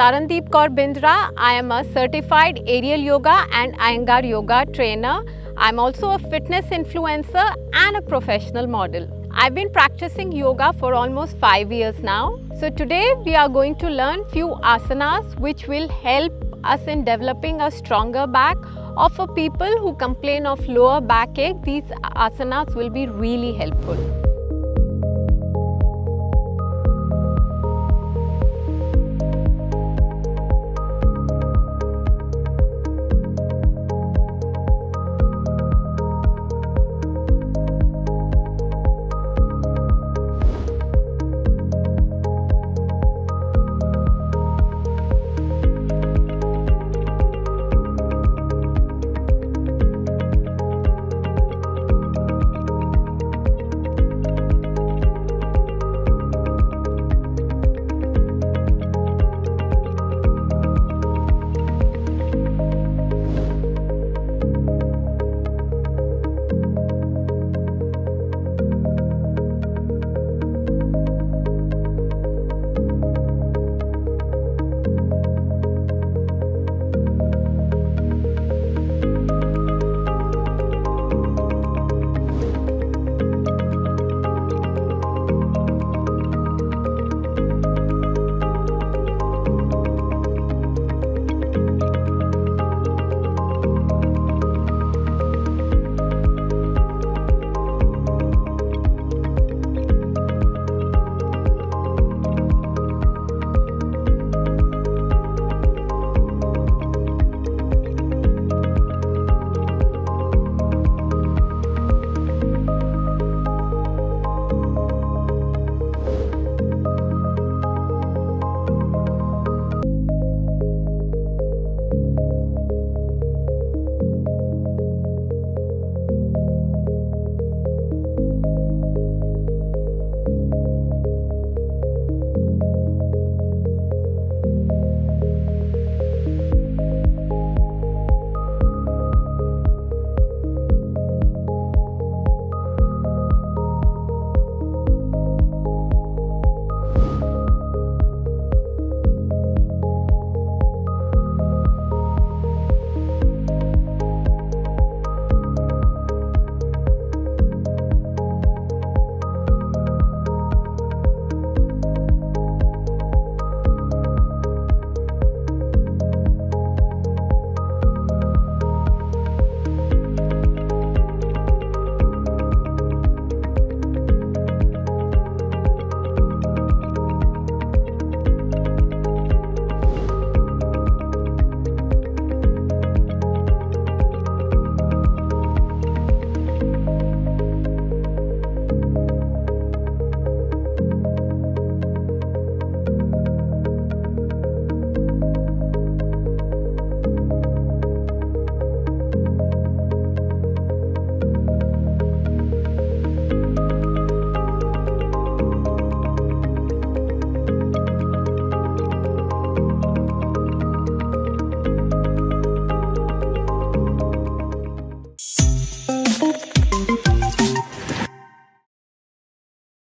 Tarandeep Kaur Bindra. I am a certified aerial yoga and Iyengar yoga trainer. I'm also a fitness influencer and a professional model. I've been practicing yoga for almost 5 years now. So today we are going to learn few asanas which will help us in developing a stronger back or for people who complain of lower backache these asanas will be really helpful.